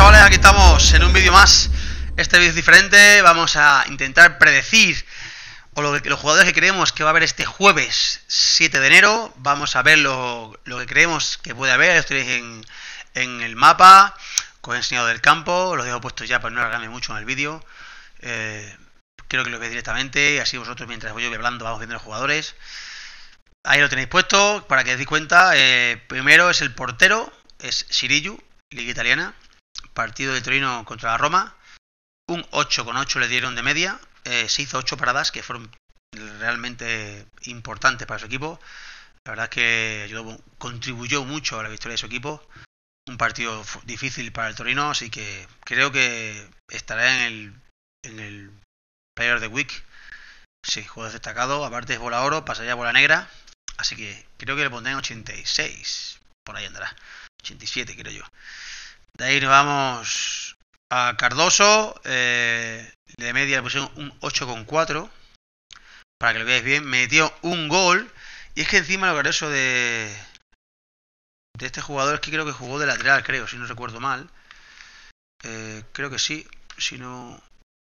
chavales, aquí estamos en un vídeo más. Este vídeo es diferente, vamos a intentar predecir o lo que, los jugadores que creemos que va a haber este jueves 7 de enero. Vamos a ver lo, que creemos que puede haber. Estoy en, en el mapa, con el enseñado del campo. Los dejo puestos ya para no alargarme mucho en el vídeo. Eh, quiero que lo veáis directamente así vosotros mientras voy hablando vamos viendo los jugadores. Ahí lo tenéis puesto para que os deis cuenta. Eh, primero es el portero, es Siriyu, Liga Italiana. Partido de Torino contra la Roma. Un 8,8 le dieron de media. Eh, se hizo 8 paradas que fueron realmente importantes para su equipo. La verdad es que contribuyó mucho a la victoria de su equipo. Un partido difícil para el Torino, así que creo que estará en el, en el Player of the Week. Sí, juego destacado. Aparte es bola oro, pasaría bola negra. Así que creo que le pondré en 86. Por ahí andará. 87 creo yo. De ahí nos vamos a Cardoso. Eh, de media le pusieron un 8,4. Para que lo veáis bien. Metió un gol. Y es que encima lo eso de. De este jugador es que creo que jugó de lateral, creo, si no recuerdo mal. Eh, creo que sí. Si no.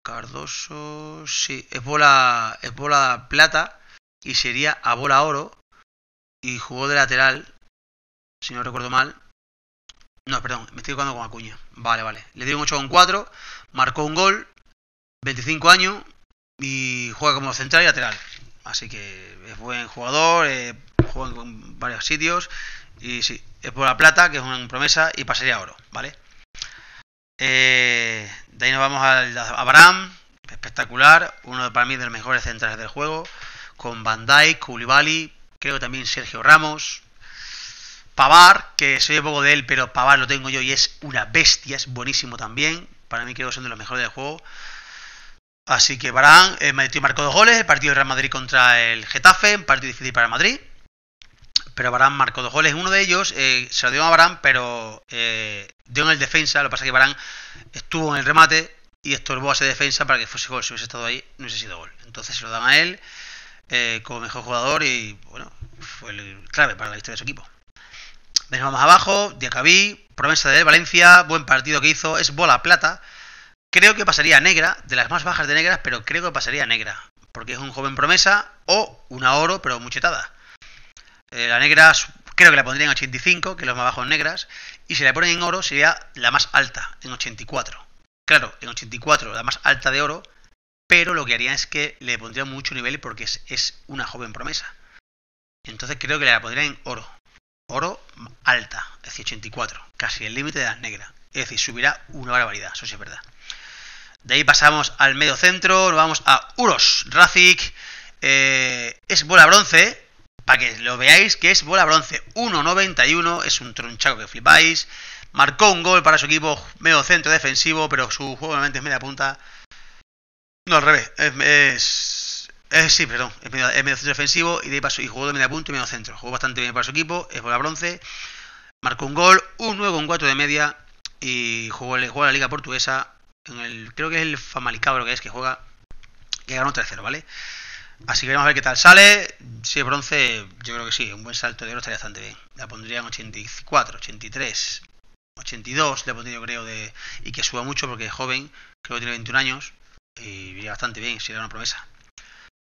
Cardoso. Sí, es bola. Es bola plata. Y sería a bola oro. Y jugó de lateral. Si no recuerdo mal. No, perdón, me estoy jugando con Acuña. Vale, vale. Le dio un 8 con 4, marcó un gol, 25 años y juega como central y lateral. Así que es buen jugador, eh, juega en varios sitios y sí, es por la plata, que es una promesa, y pasaría oro, ¿vale? Eh, de ahí nos vamos al Abraham, espectacular, uno para mí de los mejores centrales del juego, con Van Dijk, Koulibaly, creo también Sergio Ramos, Pavar, que soy un poco de él, pero Pavar lo tengo yo y es una bestia, es buenísimo también. Para mí creo que son de los mejores del juego. Así que Barán eh, marcó dos goles, el partido de Real Madrid contra el Getafe, un partido difícil para Madrid. Pero Barán marcó dos goles, uno de ellos eh, se lo dio a Barán, pero eh, dio en el defensa, lo que pasa es que Barán estuvo en el remate y estorbó a ese defensa para que fuese gol, si hubiese estado ahí no hubiese sido gol. Entonces se lo dan a él como mejor jugador y bueno, fue el clave para la historia de su equipo. Venimos más abajo, Diacabí, promesa de Valencia, buen partido que hizo, es bola plata. Creo que pasaría negra, de las más bajas de negras, pero creo que pasaría negra, porque es un joven promesa o una oro, pero muchetada. Eh, la negra creo que la pondría en 85, que es los más bajos negras, y si la ponen en oro sería la más alta, en 84. Claro, en 84 la más alta de oro, pero lo que haría es que le pondría mucho nivel porque es una joven promesa. Entonces creo que la pondría en oro oro alta, es decir, 84, casi el límite de las negras. Es decir, subirá una barbaridad, eso sí es verdad. De ahí pasamos al medio centro, nos vamos a Uros Rafik. Eh, es bola bronce, para que lo veáis que es bola bronce. 1.91, es un tronchaco que flipáis. Marcó un gol para su equipo medio centro defensivo, pero su juego obviamente es media punta. No, al revés, es eh, sí, perdón, es medio, centro defensivo y de jugó de media punta y medio centro. Jugó bastante bien para su equipo, es bola bronce, marcó un gol, un 9 con 4 de media y jugó, jugó la Liga Portuguesa en el, creo que es el Famalicao lo que es que juega, que ganó 3-0, ¿vale? Así que vamos a ver qué tal sale. Si es bronce, yo creo que sí, un buen salto de oro estaría bastante bien. La pondría en 84, 83, 82, le pondría yo creo de. Y que suba mucho porque es joven, creo que tiene 21 años. Y iría bastante bien, sería una promesa.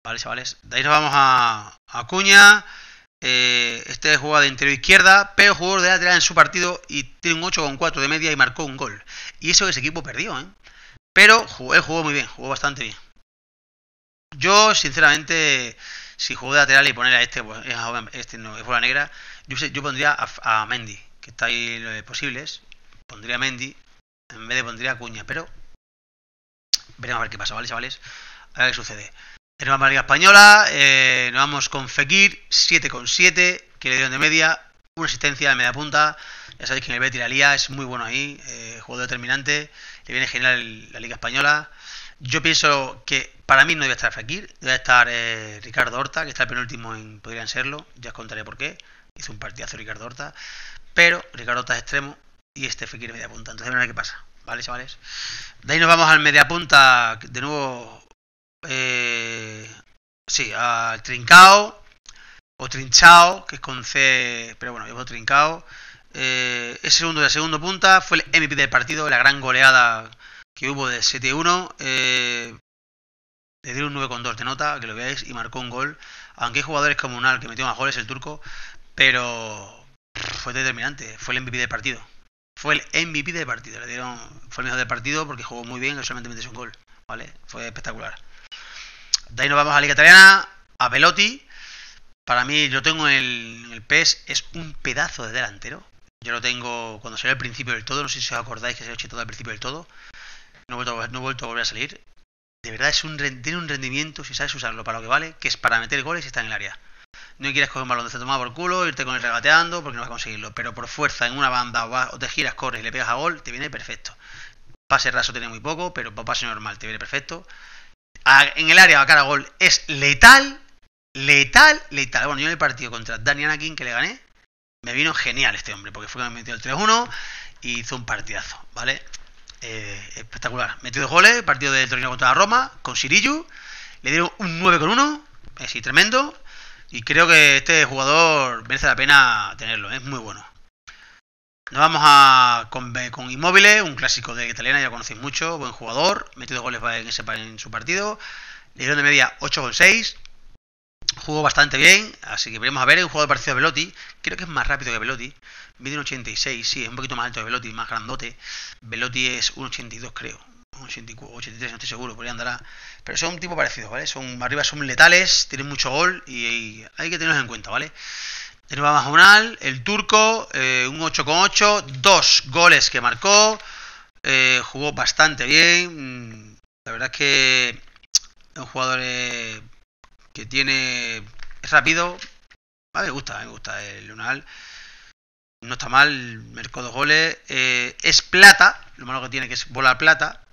Vale, chavales. De ahí nos vamos a Acuña. Eh, este juega de interior izquierda, pero jugó de lateral en su partido y tiene un 8,4 de media y marcó un gol. Y eso que ese equipo perdió, ¿eh? Pero jugó, él jugó muy bien, jugó bastante bien. Yo, sinceramente, si juego de lateral y poner a este, pues, este no, es bola negra, yo, yo pondría a, Mendy, que está ahí lo de posibles. Pondría a Mendy, en vez de pondría a Acuña, pero veremos a ver qué pasa, ¿vale, chavales? A ver qué sucede. Tenemos la Liga Española, eh, nos vamos con Fekir, 7,7, que le dieron de media, una asistencia de media punta. Ya sabéis que en el Betis la Liga es muy bueno ahí, eh, juego determinante, le viene genial la Liga Española. Yo pienso que para mí no debe estar Fekir, debe estar eh, Ricardo Horta, que está el penúltimo en Podrían Serlo, ya os contaré por qué. Hizo un partidazo Ricardo Horta, pero Ricardo Horta es extremo y este Fekir media punta. Entonces, a ver qué pasa, ¿vale, chavales? De ahí nos vamos al media punta, de nuevo eh, sí, al Trincao o Trinchao, que es con C, pero bueno, yo Trincao. Eh, segundo de segundo punta, fue el MVP del partido, la gran goleada que hubo de 7-1. Eh, le dieron un 9,2 de nota, que lo veáis, y marcó un gol. Aunque hay jugadores como Unal que metió más goles, el turco, pero fue determinante, fue el MVP del partido. Fue el MVP del partido, le dieron, fue el mejor del partido porque jugó muy bien, solamente metió un gol, ¿vale? Fue espectacular. De ahí nos vamos a Liga Italiana, a Velotti. Para mí, yo tengo en el, el PES, es un pedazo de delantero. Yo lo tengo cuando salió al principio del todo, no sé si os acordáis que se lo todo al principio del todo. No he, vuelto, no he vuelto a volver a salir. De verdad es un, tiene un rendimiento, si sabes usarlo para lo que vale, que es para meter goles y estar en el área. No quieres coger un balón de se toma por culo, irte con el regateando, porque no vas a conseguirlo. Pero por fuerza en una banda o, te giras, corres y le pegas a gol, te viene perfecto. Pase raso tiene muy poco, pero pase normal te viene perfecto. En el área, a cara gol, es letal, letal, letal. Bueno, yo en el partido contra Dani Anakin que le gané, me vino genial este hombre, porque fue que me metió el 3-1 y hizo un partidazo, ¿vale? Eh, espectacular. Metió dos goles, partido de Torino contra Roma, con Siriyu, le dieron un 9 con 1, así tremendo, y creo que este jugador merece la pena tenerlo, es muy bueno. Nos vamos a con, con Immobile, un clásico de italiana, ya conocéis mucho, buen jugador, metido goles en, ese, en su partido, le dieron de media 8,6, Jugó bastante bien, así que veremos a ver. un jugador parecido a Velotti. Creo que es más rápido que Velotti. Mide un 86, sí, es un poquito más alto que Velotti, más grandote. Velotti es un 82, creo. Un 83, no estoy seguro, por ahí andará. Pero son un tipo parecidos, ¿vale? Son arriba son letales, tienen mucho gol y, hay que tenerlos en cuenta, ¿vale? A Majonal, el turco, eh, un 8,8, dos goles que marcó. Eh, jugó bastante bien. Mm, la verdad es que es un jugador eh, que tiene. Es rápido. Me gusta, me gusta el Lunal. No está mal, mercó dos goles. Eh, es plata, lo malo que tiene que es bola plata.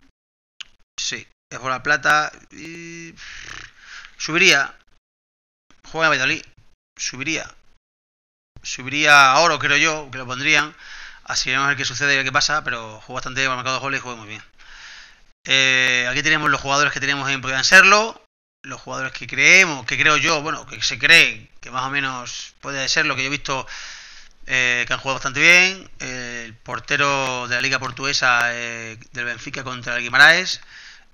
Sí, es bola plata. Y... Subiría. Juega en Valladolid. Subiría. Subiría a oro, creo yo, que lo pondrían. Así vamos a ver qué sucede y qué pasa. Pero juega bastante bien, ha marcado dos goles y juega muy bien. Eh, aquí tenemos los jugadores que tenemos en Podrían Serlo los jugadores que creemos, que creo yo, bueno, que se cree que más o menos puede ser lo que yo he visto eh, que han jugado bastante bien. el portero de la Liga Portuguesa eh, del Benfica contra el Guimaraes,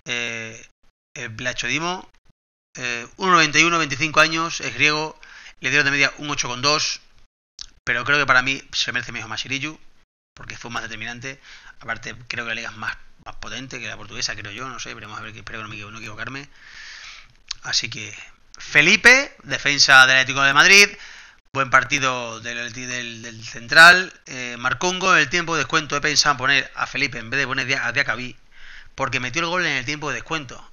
eh, el Blacho Dimo, 1,91, 25 años, es griego, le dieron de media un 8,2, pero creo que para mí se merece mejor Masiriyu, porque fue más determinante. Aparte, creo que la liga es más, más potente que la portuguesa, creo yo, no sé, veremos a ver, espero no, me, no equivocarme. Así que Felipe, defensa del Atlético de Madrid, buen partido del, del, central, eh, gol en el tiempo de descuento. He pensado en poner a Felipe en vez de poner a Diacabí, porque metió el gol en el tiempo de descuento.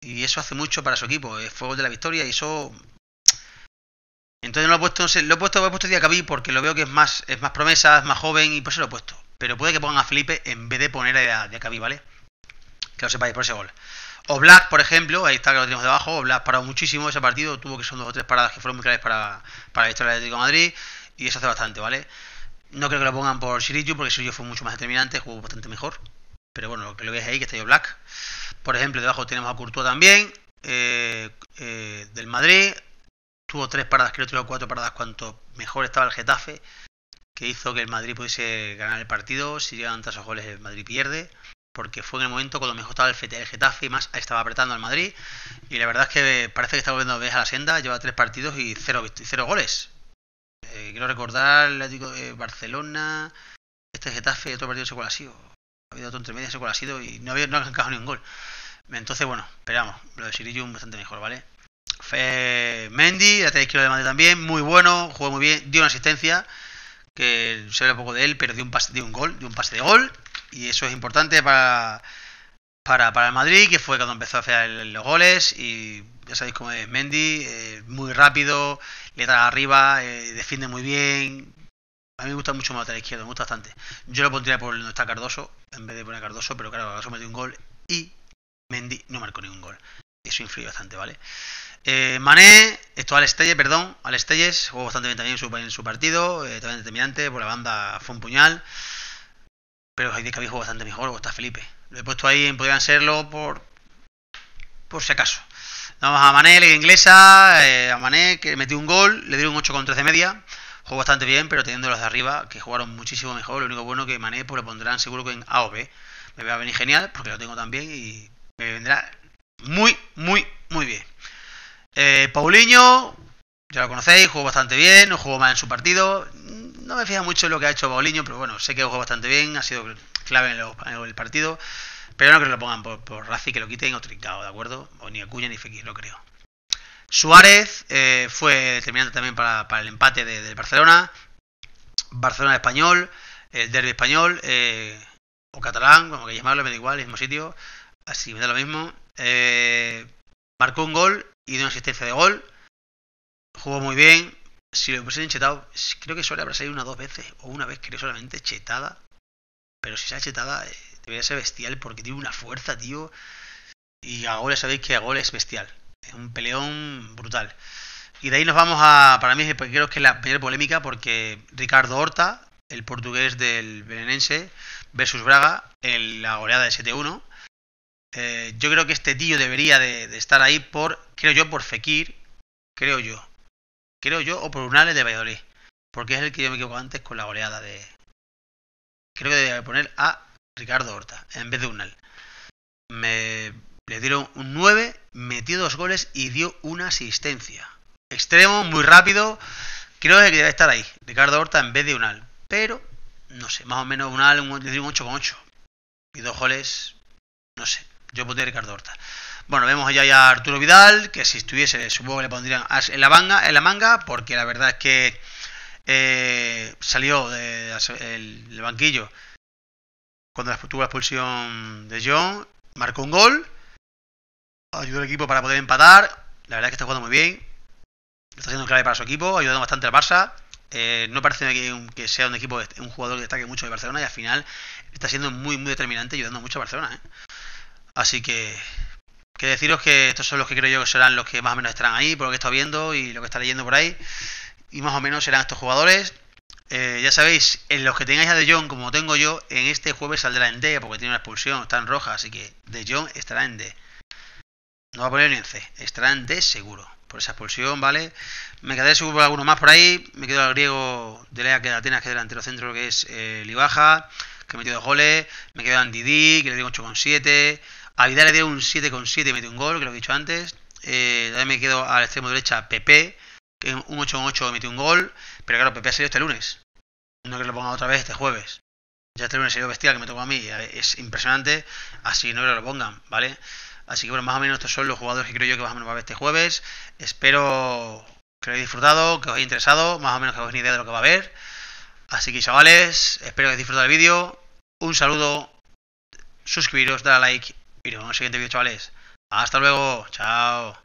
Y eso hace mucho para su equipo, fue gol de la victoria y eso entonces no lo he puesto, lo he puesto, he puesto Diacabí porque lo veo que es más, es más promesa, es más joven y por eso lo he puesto. Pero puede que pongan a Felipe en vez de poner a Diacabí, ¿vale? Que lo sepáis por ese gol. O Black, por ejemplo, ahí está que lo tenemos debajo. O Black paró muchísimo ese partido, tuvo que son dos o tres paradas que fueron muy claves para, para la historia del Atlético de Madrid y eso hace bastante, ¿vale? No creo que lo pongan por Siriyu porque Siriyu fue mucho más determinante, jugó bastante mejor. Pero bueno, lo que lo veis ahí, que está yo Black. Por ejemplo, debajo tenemos a Courtois también, eh, eh, del Madrid. Tuvo tres paradas, creo que tuvo cuatro paradas, cuanto mejor estaba el Getafe, que hizo que el Madrid pudiese ganar el partido. Si llegan tantos goles, el Madrid pierde porque fue en el momento cuando mejor estaba el, Getafe y más estaba apretando al Madrid. Y la verdad es que parece que está volviendo a la senda, lleva tres partidos y cero, cero goles. Eh, quiero recordar Atlético de Barcelona, este Getafe otro partido se cuál ha sido. Ha habido otro entre medias, ha sido y no había no encajado ni un gol. Entonces, bueno, esperamos. Lo de Sirius bastante mejor, ¿vale? Fe Mendy, izquierdo de Madrid también, muy bueno, jugó muy bien, dio una asistencia, que se un poco de él, pero dio un pase, dio un gol, dio un pase de gol y eso es importante para, para, para el Madrid, que fue cuando empezó a hacer los goles y ya sabéis cómo es Mendy, eh, muy rápido, le da arriba, eh, defiende muy bien. A mí me gusta mucho más la izquierda, me gusta bastante. Yo lo pondría por donde está Cardoso, en vez de poner Cardoso, pero claro, Cardoso metió un gol y Mendy no marcó ningún gol. Eso influye bastante, ¿vale? Eh, Mané, esto al Estelle, perdón, al Estelles, jugó bastante bien también en su, partido, eh, también determinante, por la banda fue un puñal. Pero hay de que había bastante mejor, o está Felipe. Lo he puesto ahí podrían serlo por por si acaso. Vamos a Mané, la inglesa, eh, a Mané que metió un gol, le dieron un 8 con 13 media. jugó bastante bien, pero teniendo los de arriba, que jugaron muchísimo mejor. Lo único bueno que Mané pues lo pondrán seguro que en A o B. Me va a venir genial, porque lo tengo también y me vendrá muy, muy, muy bien. Eh, Paulinho, ya lo conocéis, jugó bastante bien, no jugó mal en su partido. No me fija mucho en lo que ha hecho Paulinho, pero bueno, sé que jugó bastante bien, ha sido clave en, el partido. Pero no creo que lo pongan por, por Razi, que lo quiten o Trincao, ¿de acuerdo? O ni Acuña ni Fekir, lo creo. Suárez eh, fue determinante también para, el empate de, Barcelona. Barcelona español, el derby español, eh, o catalán, como que llamarlo, me da igual, el mismo sitio. Así me da lo mismo. Eh, marcó un gol y dio una asistencia de gol. Jugó muy bien. Si lo hubiesen chetado, creo que suele haber salido una o dos veces, o una vez creo solamente, chetada. Pero si se ha chetada, debería ser bestial porque tiene una fuerza, tío. Y a gol sabéis que a gol es bestial. Es un peleón brutal. Y de ahí nos vamos a, para mí creo que es la primera polémica porque Ricardo Horta, el portugués del Belenense, versus Braga en la goleada de 7-1. Eh, yo creo que este tío debería de, estar ahí por, creo yo, por Fekir, creo yo. Creo yo, o por Unales de Valladolid. Porque es el que yo me equivoco antes con la goleada de... Creo que debería poner a Ricardo Horta en vez de Unal. Me le dieron un 9, metió dos goles y dio una asistencia. Extremo, muy rápido. Creo que debe estar ahí. Ricardo Horta en vez de Unal. Pero, no sé, más o menos Unal le dio un 8,8. Y dos goles, no sé. Yo pondría Ricardo Horta. Bueno, vemos allá ya a Arturo Vidal, que si estuviese, supongo que le pondrían en la manga, en la manga porque la verdad es que eh, salió del banquillo cuando tuvo la expulsión de John, marcó un gol ayudó al equipo para poder empatar. La verdad es que está jugando muy bien. Está siendo clave para su equipo, ayudando bastante al Barça. Eh, no parece que, sea un equipo, un jugador que destaque mucho de Barcelona y al final está siendo muy, muy determinante, ayudando mucho a Barcelona. ¿eh? Así que, que deciros que estos son los que creo yo que serán los que más o menos estarán ahí, por lo que estado viendo y lo que está leyendo por ahí. Y más o menos serán estos jugadores. Eh, ya sabéis, en los que tengáis a De Jong, como tengo yo, en este jueves saldrá en D, porque tiene una expulsión, está en roja, así que De Jong estará en D. No va a poner ni en C. Estará en D seguro. Por esa expulsión, ¿vale? Me quedaré seguro por alguno más por ahí. Me quedo al griego de Lea que de Atenas, que es delantero centro, que es eh, Libaja, que metió dos goles. Me quedo a Didi, que le dio 8,7. A Vidal le dio un 7,7 y metió un gol, que lo he dicho antes. Eh, también me quedo al extremo derecha Pepe, que un 8,8 y metió un gol. Pero claro, Pepe ha salido este lunes. No que lo ponga otra vez este jueves. Ya este lunes salió bestial que me tocó a mí. Es impresionante. Así no lo pongan, ¿vale? Así que bueno, más o menos estos son los jugadores que creo yo que más o menos va a haber este jueves. Espero que lo hayáis disfrutado, que os haya interesado, más o menos que os hagáis idea de lo que va a haber. Así que chavales, espero que hayáis disfrutado del vídeo. Un saludo, suscribiros, darle a like y nos vemos en el siguiente vídeo chavales. Hasta luego, chao.